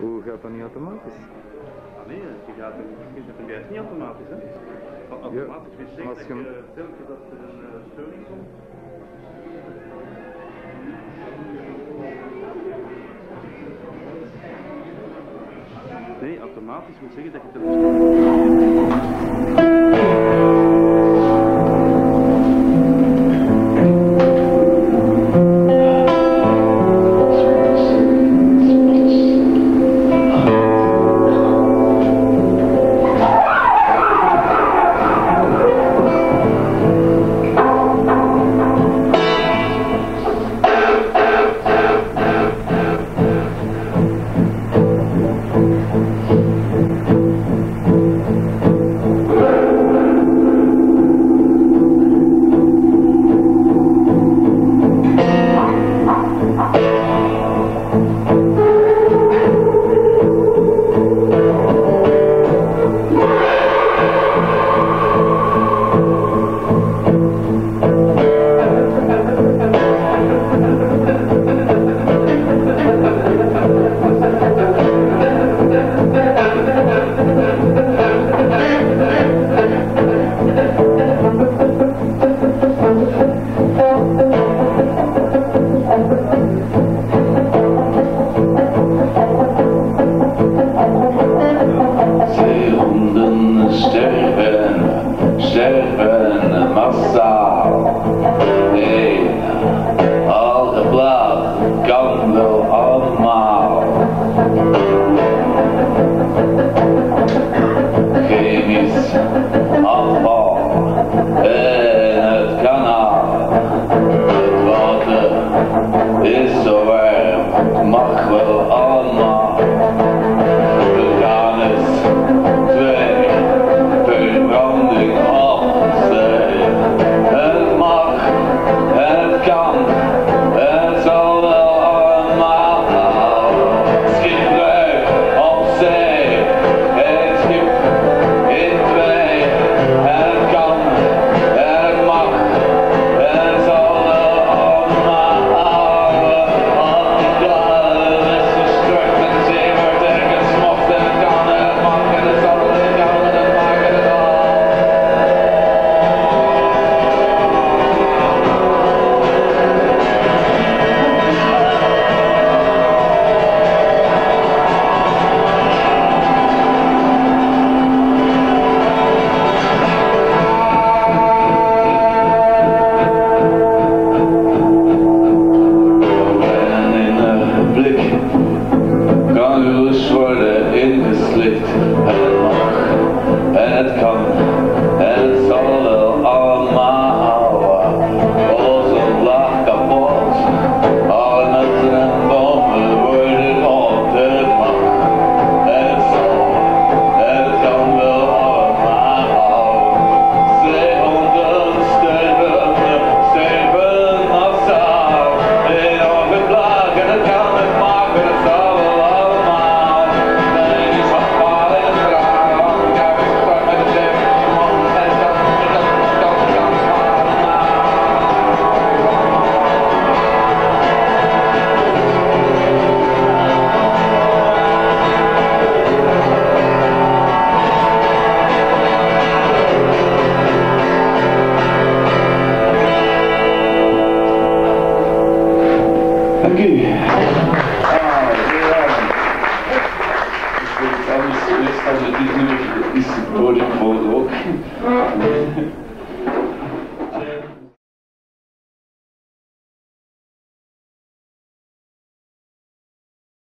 Hoe gaat dat niet automatisch? Ah, nee, je, gaat, je het niet automatisch. Hè? Automatisch wil zeggen als dat je telkens dat er een eh, storing komt. Nee, automatisch moet zeggen dat je telkens... para Aqui.